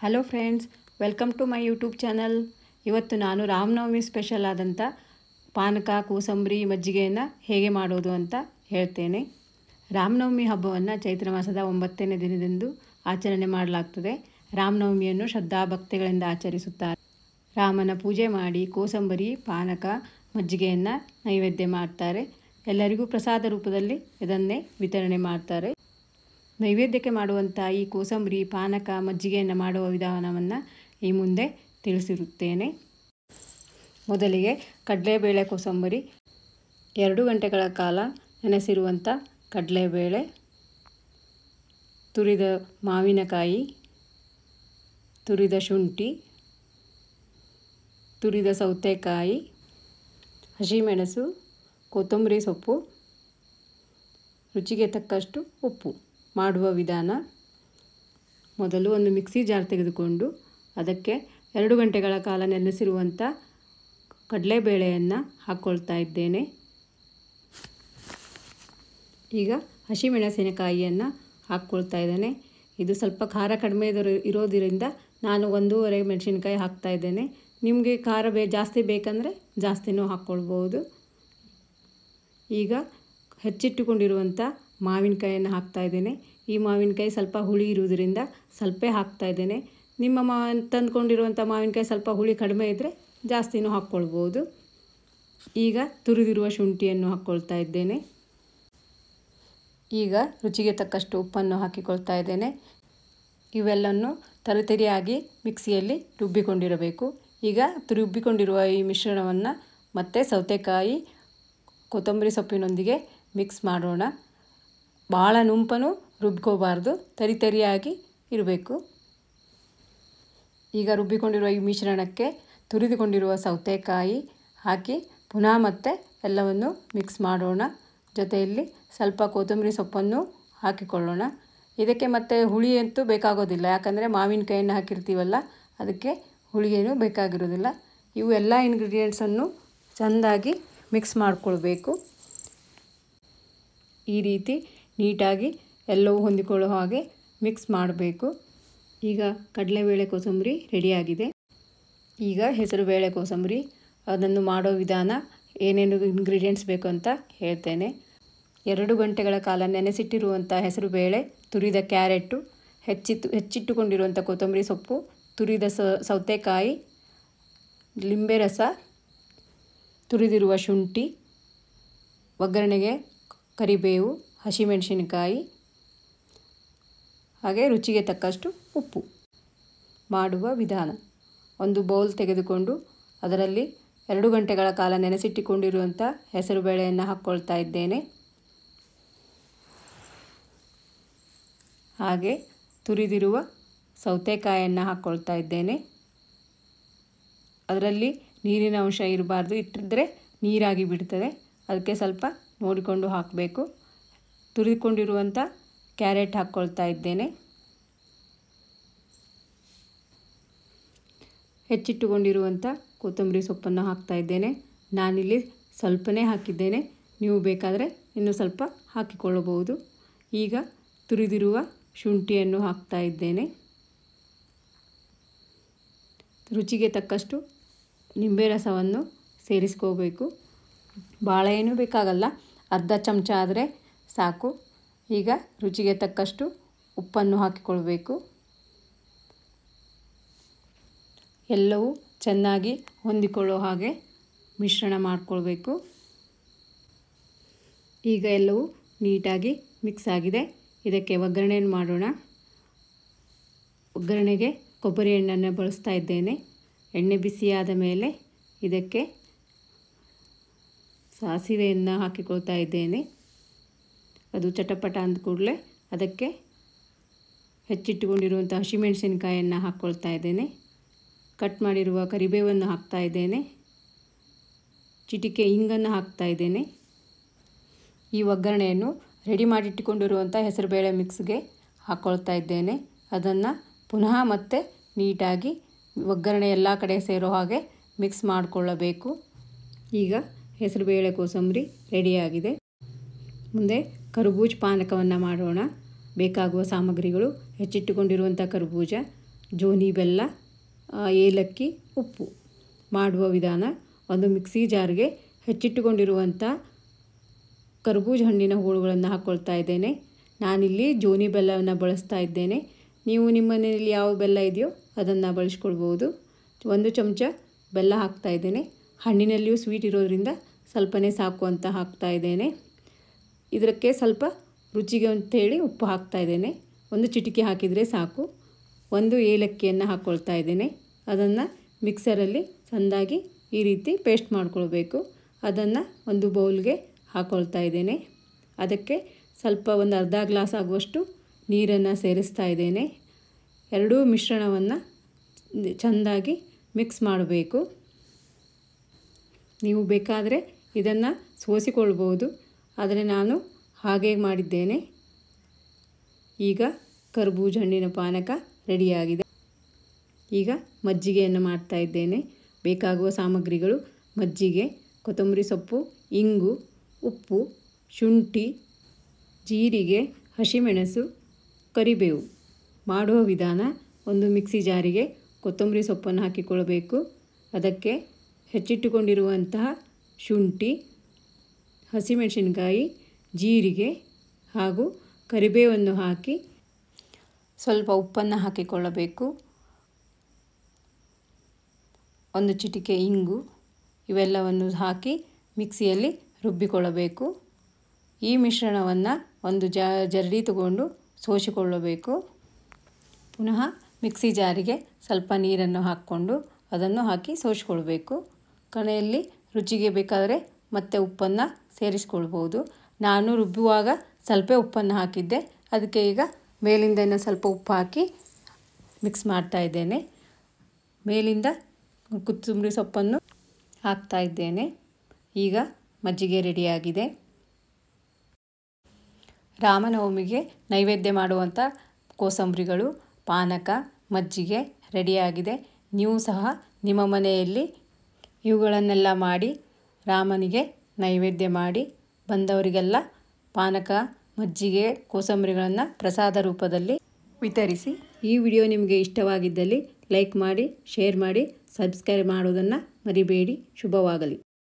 Hello friends welcome to my YouTube channel ಇವತ್ತು ನಾನು Ramanavami special ಆದಂಥ ಪಾನಕ, ಕೋಸಂಬರಿ, ಮಜ್ಜಿಗೆಯನ್ನು ಹೇಗೆ ಮಾಡೋದು ಅಂತ ಹೇಳ್ತೇನೆ. ರಾಮನವಮಿ ಹಬ್ಬವನ್ನು ಚೈತ್ರ ಮಾಸದ ಒಂಬತ್ತನೇ ದಿನದಂದು ಆಚರಣೆ ಮಾಡಲಾಗ್ತದೆ. ರಾಮನವಮಿಯನ್ನು ಶ್ರದ್ಧಾ ಭಕ್ತಿಗಳಿಂದ ಆಚರಿಸುತ್ತಾರೆ. ರಾಮನ ಪೂಜೆ ಮಾಡಿ ಕೋಸಂಬರಿ, ಪಾನಕ, ಮಜ್ಜಿಗೆಯನ್ನು ನೈವೇದ್ಯ ಮಾಡ್ತಾರೆ. ಎಲ್ಲರಿಗೂ ಪ್ರಸಾದ ರೂಪದಲ್ಲಿ ಇದನ್ನೇ ವಿತರಣೆ ಮಾಡ್ತಾರೆ. ನೈವೇದ್ಯಕ್ಕೆ ಮಾಡುವಂಥ ಈ ಕೋಸಂಬರಿ, ಪಾನಕ, ಮಜ್ಜಿಗೆಯನ್ನು ಮಾಡುವ ವಿಧಾನವನ್ನು ಈ ಮುಂದೆ ತಿಳಿಸಿರುತ್ತೇನೆ. ಮೊದಲಿಗೆ ಕಡಲೆಬೇಳೆ ಕೋಸಂಬರಿ. ಎರಡು ಗಂಟೆಗಳ ಕಾಲ ನೆನೆಸಿರುವಂಥ ಕಡಲೆಬೇಳೆ, ತುರಿದ ಮಾವಿನಕಾಯಿ, ತುರಿದ ಶುಂಠಿ, ತುರಿದ ಸೌತೆಕಾಯಿ, ಹಸಿಮೆಣಸು, ಕೊತ್ತಂಬರಿ ಸೊಪ್ಪು, ರುಚಿಗೆ ತಕ್ಕಷ್ಟು ಉಪ್ಪು. ಮಾಡುವ ವಿಧಾನ. ಮೊದಲು ಒಂದು ಮಿಕ್ಸಿ ಜಾರ್ ತೆಗೆದುಕೊಂಡು ಅದಕ್ಕೆ ಎರಡು ಗಂಟೆಗಳ ಕಾಲ ನೆನೆಸಿರುವಂಥ ಕಡಲೆಬೇಳೆಯನ್ನು ಹಾಕ್ಕೊಳ್ತಾ ಇದ್ದೇನೆ. ಈಗ ಹಸಿಮೆಣಸಿನಕಾಯಿಯನ್ನು ಹಾಕ್ಕೊಳ್ತಾ ಇದ್ದೇನೆ. ಇದು ಸ್ವಲ್ಪ ಖಾರ ಕಡಿಮೆ ಇರೋದರಿಂದ ನಾನು ಒಂದೂವರೆ ಮೆಣಸಿನಕಾಯಿ ಹಾಕ್ತಾ ಇದ್ದೇನೆ. ನಿಮಗೆ ಖಾರ ಬೇ ಜಾಸ್ತಿ ಬೇಕಂದರೆ ಜಾಸ್ತಿನೂ ಹಾಕ್ಕೊಳ್ಬೋದು ಈಗ ಹೆಚ್ಚಿಟ್ಟುಕೊಂಡಿರುವಂಥ ಮಾವಿನಕಾಯಿಯನ್ನು ಹಾಕ್ತಾ ಇದ್ದೇನೆ. ಈ ಮಾವಿನಕಾಯಿ ಸ್ವಲ್ಪ ಹುಳಿ ಇರುವುದರಿಂದ ಸ್ವಲ್ಪ ಹಾಕ್ತಾ ಇದ್ದೇನೆ. ನಿಮ್ಮ ಮಾ, ತಂದುಕೊಂಡಿರುವಂಥ ಮಾವಿನಕಾಯಿ ಸ್ವಲ್ಪ ಹುಳಿ ಕಡಿಮೆ ಇದ್ದರೆ ಜಾಸ್ತಿನೂ ಹಾಕ್ಕೊಳ್ಬೋದು. ಈಗ ತುರಿದಿರುವ ಶುಂಠಿಯನ್ನು ಹಾಕ್ಕೊಳ್ತಾ ಇದ್ದೇನೆ. ಈಗ ರುಚಿಗೆ ತಕ್ಕಷ್ಟು ಉಪ್ಪನ್ನು ಹಾಕಿಕೊಳ್ತಾ ಇದ್ದೇನೆ. ಇವೆಲ್ಲವನ್ನು ತರಿತರಿಯಾಗಿ ಮಿಕ್ಸಿಯಲ್ಲಿ ರುಬ್ಬಿಕೊಂಡಿರಬೇಕು. ಈಗ ರುಬ್ಬಿಕೊಂಡಿರುವ ಈ ಮಿಶ್ರಣವನ್ನು ಮತ್ತೆ ಸೌತೆಕಾಯಿ, ಕೊತ್ತಂಬರಿ ಸೊಪ್ಪಿನೊಂದಿಗೆ ಮಿಕ್ಸ್ ಮಾಡೋಣ. ಭಾಳ ನುಂಪನು ರುಬ್ಕೋಬಾರ್ದು ತರಿತರಿಯಾಗಿ ಇರಬೇಕು. ಈಗ ರುಬ್ಬಿಕೊಂಡಿರುವ ಈ ಮಿಶ್ರಣಕ್ಕೆ ತುರಿದುಕೊಂಡಿರುವ ಸೌತೆಕಾಯಿ ಹಾಕಿ ಪುನಃ ಮತ್ತೆ ಎಲ್ಲವನ್ನು ಮಿಕ್ಸ್ ಮಾಡೋಣ. ಜೊತೆಯಲ್ಲಿ ಸ್ವಲ್ಪ ಕೊತ್ತಂಬರಿ ಸೊಪ್ಪನ್ನು ಹಾಕಿಕೊಳ್ಳೋಣ. ಇದಕ್ಕೆ ಮತ್ತೆ ಹುಳಿ ಅಂತೂ ಬೇಕಾಗೋದಿಲ್ಲ, ಯಾಕಂದರೆ ಮಾವಿನಕಾಯನ್ನು ಹಾಕಿರ್ತೀವಲ್ಲ, ಅದಕ್ಕೆ ಹುಳಿಯೇನು ಬೇಕಾಗಿರೋದಿಲ್ಲ. ಇವು ಎಲ್ಲ ಇಂಗ್ರೀಡಿಯೆಂಟ್ಸನ್ನು ಚೆಂದಾಗಿ ಮಿಕ್ಸ್ ಮಾಡಿಕೊಳ್ಬೇಕು. ಈ ರೀತಿ ನೀಟಾಗಿ ಎಲ್ಲವೂ ಹೊಂದಿಕೊಳ್ಳೋ ಹಾಗೆ ಮಿಕ್ಸ್ ಮಾಡಬೇಕು. ಈಗ ಕಡಲೆಬೇಳೆ ಕೋಸಂಬರಿ ರೆಡಿಯಾಗಿದೆ. ಈಗ ಹೆಸರುಬೇಳೆ ಕೋಸಂಬರಿ. ಅದನ್ನು ಮಾಡೋ ವಿಧಾನ ಏನೇನು ಇಂಗ್ರೀಡಿಯೆಂಟ್ಸ್ ಬೇಕು ಅಂತ ಹೇಳ್ತೇನೆ. ಎರಡು ಗಂಟೆಗಳ ಕಾಲ ನೆನೆಸಿಟ್ಟಿರುವಂಥ ಹೆಸರುಬೇಳೆ ತುರಿದ ಕ್ಯಾರೆಟು, ಹೆಚ್ಚಿತ್ತು, ಹೆಚ್ಚಿಟ್ಟುಕೊಂಡಿರುವಂಥ ಕೊತ್ತಂಬರಿ ಸೊಪ್ಪು, ತುರಿದ ಸೌತೆಕಾಯಿ, ಲಿಂಬೆ ರಸ, ತುರಿದಿರುವ ಶುಂಠಿ, ಒಗ್ಗರಣೆಗೆ ಕರಿಬೇವು ಹಸಿಮೆಣಸಿನಕಾಯಿ, ಹಾಗೆ ರುಚಿಗೆ ತಕ್ಕಷ್ಟು ಉಪ್ಪು ಮಾಡುವ ವಿಧಾನ. ಒಂದು ಬೌಲ್ ತೆಗೆದುಕೊಂಡು ಅದರಲ್ಲಿ ಎರಡು ಗಂಟೆಗಳ ಕಾಲ ನೆನೆಸಿಟ್ಟುಕೊಂಡಿರುವಂಥ ಹೆಸರುಬೇಳೆಯನ್ನು ಹಾಕ್ಕೊಳ್ತಾ ಇದ್ದೇನೆ. ಹಾಗೆ ತುರಿದಿರುವ ಸೌತೆಕಾಯಿಯನ್ನು ಹಾಕ್ಕೊಳ್ತಾ ಇದ್ದೇನೆ. ಅದರಲ್ಲಿ ನೀರಿನ ಅಂಶ ಇರಬಾರ್ದು, ಇಟ್ಟಿದ್ರೆ ನೀರಾಗಿ ಬಿಡ್ತದೆ. ಅದಕ್ಕೆ ಸ್ವಲ್ಪ ನೋಡಿಕೊಂಡು ಹಾಕಬೇಕು. ತುರಿದುಕೊಂಡಿರುವಂಥ ಕ್ಯಾರೆಟ್ ಹಾಕ್ಕೊಳ್ತಾ ಇದ್ದೇನೆ. ಹೆಚ್ಚಿಟ್ಟುಕೊಂಡಿರುವಂಥ ಕೊತ್ತಂಬರಿ ಸೊಪ್ಪನ್ನು ಹಾಕ್ತಾ ಇದ್ದೇನೆ. ನಾನಿಲ್ಲಿ ಸ್ವಲ್ಪನೇ ಹಾಕಿದ್ದೇನೆ. ನೀವು ಬೇಕಾದರೆ ಇನ್ನೂ ಸ್ವಲ್ಪ ಹಾಕಿಕೊಳ್ಳಬಹುದು. ಈಗ ತುರಿದಿರುವ ಶುಂಠಿಯನ್ನು ಹಾಕ್ತಾ ಇದ್ದೇನೆ. ರುಚಿಗೆ ತಕ್ಕಷ್ಟು ನಿಂಬೆ ರಸವನ್ನು ಸೇರಿಸ್ಕೋಬೇಕು. ಭಾಳ ಏನೂ ಬೇಕಾಗಲ್ಲ, ಅರ್ಧ ಚಮಚ ಆದರೆ ಸಾಕು. ಈಗ ರುಚಿಗೆ ತಕ್ಕಷ್ಟು ಉಪ್ಪನ್ನು ಹಾಕಿಕೊಳ್ಬೇಕು. ಎಲ್ಲವೂ ಚೆನ್ನಾಗಿ ಹೊಂದಿಕೊಳ್ಳೋ ಹಾಗೆ ಮಿಶ್ರಣ ಮಾಡಿಕೊಳ್ಬೇಕು. ಈಗ ಎಲ್ಲವೂ ನೀಟಾಗಿ ಮಿಕ್ಸ್ ಆಗಿದೆ. ಇದಕ್ಕೆ ಒಗ್ಗರಣೆಯನ್ನು ಮಾಡೋಣ? ಒಗ್ಗರಣೆಗೆ ಕೊಬ್ಬರಿ ಎಣ್ಣೆಯನ್ನು ಬಳಸ್ತಾ ಇದ್ದೇನೆ. ಎಣ್ಣೆ ಬಿಸಿಯಾದ ಮೇಲೆ ಇದಕ್ಕೆ ಸಾಸಿವೆಯನ್ನು ಹಾಕಿಕೊಳ್ತಾ ಇದ್ದೇನೆ. ಅದು ಚಟಪಟ ಅಂದ ಕೂಡಲೇ ಅದಕ್ಕೆ ಹೆಚ್ಚಿಟ್ಟುಕೊಂಡಿರುವಂಥ ಹಸಿಮೆಣಸಿನಕಾಯನ್ನು ಹಾಕ್ಕೊಳ್ತಾ ಇದ್ದೇನೆ. ಕಟ್ ಮಾಡಿರುವ ಕರಿಬೇವನ್ನು ಹಾಕ್ತಾ ಇದ್ದೇನೆ. ಚಿಟಿಕೆ ಹಿಂಗನ್ನು ಹಾಕ್ತಾ ಇದ್ದೇನೆ. ಈ ಒಗ್ಗರಣೆಯನ್ನು ರೆಡಿ ಮಾಡಿಟ್ಟುಕೊಂಡಿರುವಂಥ ಹೆಸರುಬೇಳೆ ಮಿಕ್ಸ್ಗೆ ಹಾಕ್ಕೊಳ್ತಾ ಇದ್ದೇನೆ. ಅದನ್ನು ಪುನಃ ಮತ್ತೆ ನೀಟಾಗಿ ಒಗ್ಗರಣೆ ಎಲ್ಲ ಕಡೆ ಸೇರೋ ಹಾಗೆ ಮಿಕ್ಸ್ ಮಾಡಿಕೊಳ್ಳಬೇಕು. ಈಗ ಹೆಸರುಬೇಳೆ ಕೋಸಂಬರಿ ರೆಡಿಯಾಗಿದೆ. ಮುಂದೆ ಕರ್ಬೂಜ ಪಾನಕವನ್ನು ಮಾಡೋಣ. ಬೇಕಾಗುವ ಸಾಮಗ್ರಿಗಳು ಹೆಚ್ಚಿಟ್ಟುಕೊಂಡಿರುವಂಥ ಕರ್ಬೂಜ, ಜೋನಿ ಬೆಲ್ಲ ಏಲಕ್ಕಿ, ಉಪ್ಪು ಮಾಡುವ ವಿಧಾನ. ಒಂದು ಮಿಕ್ಸಿ ಜಾರ್ಗೆ ಹೆಚ್ಚಿಟ್ಟುಕೊಂಡಿರುವಂಥ ಕರ್ಬೂಜ ಹಣ್ಣಿನ ಹೋಳುಗಳನ್ನು ಹಾಕ್ಕೊಳ್ತಾ ಇದ್ದೇನೆ. ನಾನಿಲ್ಲಿ ಜೋನಿ ಬೆಲ್ಲವನ್ನು ಬಳಸ್ತಾ ಇದ್ದೇನೆ. ನೀವು ನಿಮ್ಮ ಮನೆಯಲ್ಲಿ ಯಾವ ಬೆಲ್ಲ ಇದೆಯೋ ಅದನ್ನು ಬಳಸ್ಕೊಳ್ಬೋದು. ಒಂದು ಚಮಚ ಬೆಲ್ಲ ಹಾಕ್ತಾ ಇದ್ದೇನೆ. ಹಣ್ಣಿನಲ್ಲಿಯೂ ಸ್ವೀಟ್ ಇರೋದ್ರಿಂದ ಸ್ವಲ್ಪನೇ ಸಾಕು ಅಂತ ಹಾಕ್ತಾ ಇದ್ದೇನೆ. ಇದಕ್ಕೆ ಸ್ವಲ್ಪ ರುಚಿಗೆ ಅಂಥೇಳಿ ಉಪ್ಪು ಹಾಕ್ತಾ ಇದ್ದೇನೆ. ಒಂದು ಚಿಟಿಕೆ ಹಾಕಿದರೆ ಸಾಕು. ಒಂದು ಏಲಕ್ಕಿಯನ್ನು ಹಾಕ್ಕೊಳ್ತಾ ಇದ್ದೇನೆ. ಅದನ್ನು ಮಿಕ್ಸರಲ್ಲಿ ಚೆಂದಾಗಿ ಈ ರೀತಿ ಪೇಸ್ಟ್ ಮಾಡ್ಕೊಳ್ಬೇಕು. ಅದನ್ನು ಒಂದು ಬೌಲ್ಗೆ ಹಾಕ್ಕೊಳ್ತಾ ಇದ್ದೇನೆ. ಅದಕ್ಕೆ ಸ್ವಲ್ಪ ಒಂದು ಅರ್ಧ ಗ್ಲಾಸ್ ಆಗುವಷ್ಟು ನೀರನ್ನು ಸೇರಿಸ್ತಾ ಇದ್ದೇನೆ. ಎರಡೂ ಮಿಶ್ರಣವನ್ನು ಚೆಂದಾಗಿ ಮಿಕ್ಸ್ ಮಾಡಬೇಕು. ನೀವು ಬೇಕಾದರೆ ಇದನ್ನು ಸೋಸಿಕೊಳ್ಬೋದು ಆದರೆ ನಾನು ಹಾಗೆ ಮಾಡಿದ್ದೇನೆ. ಈಗ ಕರ್ಬೂಜ ಹಣ್ಣಿನ ಪಾನಕ ರೆಡಿಯಾಗಿದೆ. ಈಗ ಮಜ್ಜಿಗೆಯನ್ನು ಮಾಡ್ತಾ ಇದ್ದೇನೆ. ಬೇಕಾಗುವ ಸಾಮಗ್ರಿಗಳು ಮಜ್ಜಿಗೆ, ಕೊತ್ತಂಬರಿ ಸೊಪ್ಪು, ಇಂಗು, ಉಪ್ಪು, ಶುಂಠಿ, ಜೀರಿಗೆ, ಹಸಿಮೆಣಸು, ಕರಿಬೇವು. ಮಾಡುವ ವಿಧಾನ ಒಂದು ಮಿಕ್ಸಿ ಜಾರಿಗೆ ಕೊತ್ತಂಬರಿ ಸೊಪ್ಪನ್ನು ಹಾಕಿಕೊಳ್ಳಬೇಕು. ಅದಕ್ಕೆ ಹೆಚ್ಚಿಟ್ಟುಕೊಂಡಿರುವಂತಹ ಶುಂಠಿ ಹಸಿಮೆಣಸಿನಕಾಯಿ, ಜೀರಿಗೆ ಹಾಗೂ ಕರಿಬೇವನ್ನು ಹಾಕಿ ಸ್ವಲ್ಪ ಉಪ್ಪನ್ನು ಹಾಕಿಕೊಳ್ಳಬೇಕು. ಒಂದು ಚಿಟಿಕೆ ಇಂಗು ಇವೆಲ್ಲವನ್ನು ಹಾಕಿ ಮಿಕ್ಸಿಯಲ್ಲಿ ರುಬ್ಬಿಕೊಳ್ಳಬೇಕು. ಈ ಮಿಶ್ರಣವನ್ನು ಒಂದು ಜ, ಜರಡಿ ತಗೊಂಡು ಸೋಸಿಕೊಳ್ಳಬೇಕು. ಪುನಃ ಮಿಕ್ಸಿ ಜಾರಿಗೆ ಸ್ವಲ್ಪ ನೀರನ್ನು ಹಾಕ್ಕೊಂಡು ಅದನ್ನು ಹಾಕಿ ಸೋಸಿಕೊಳ್ಬೇಕು. ಕಣೆಯಲ್ಲಿ ರುಚಿಗೆ ಬೇಕಾದರೆ ಮತ್ತೆ ಉಪ್ಪನ್ನು ಸೇರಿಸ್ಕೊಳ್ಬೋದು. ನಾನು ರುಬ್ಬುವಾಗ ಸ್ವಲ್ಪ ಉಪ್ಪನ್ನು ಹಾಕಿದ್ದೆ. ಅದಕ್ಕೆ ಈಗ ಮೇಲಿಂದ ಇನ್ನೂ ಸ್ವಲ್ಪ ಉಪ್ಪು ಹಾಕಿ ಮಿಕ್ಸ್ ಮಾಡ್ತಾ ಇದ್ದೇನೆ. ಮೇಲಿಂದ ಕೊತ್ತಂಬರಿ ಸೊಪ್ಪನ್ನು ಹಾಕ್ತಾ ಇದ್ದೇನೆ. ಈಗ ಮಜ್ಜಿಗೆ ರೆಡಿಯಾಗಿದೆ. ರಾಮನವಮಿಗೆ ನೈವೇದ್ಯ ಮಾಡುವಂಥ ಕೋಸಂಬರಿಗಳು, ಪಾನಕ, ಮಜ್ಜಿಗೆ ರೆಡಿಯಾಗಿದೆ. ನೀವು ಸಹ ನಿಮ್ಮ ಮನೆಯಲ್ಲಿ ಇವುಗಳನ್ನೆಲ್ಲ ಮಾಡಿ ರಾಮನಿಗೆ ನೈವೇದ್ಯ ಮಾಡಿ ಬಂದವರಿಗೆಲ್ಲ ಪಾನಕ, ಮಜ್ಜಿಗೆ, ಕೋಸಂಬರಿಗಳನ್ನು ಪ್ರಸಾದ ರೂಪದಲ್ಲಿ ವಿತರಿಸಿ ಈ ವಿಡಿಯೋ ನಿಮಗೆ ಇಷ್ಟವಾಗಿದ್ದಲ್ಲಿ ಲೈಕ್ ಮಾಡಿ, ಶೇರ್ ಮಾಡಿ, ಸಬ್ಸ್ಕ್ರೈಬ್ ಮಾಡುವುದನ್ನು ಮರಿಬೇಡಿ. ಶುಭವಾಗಲಿ.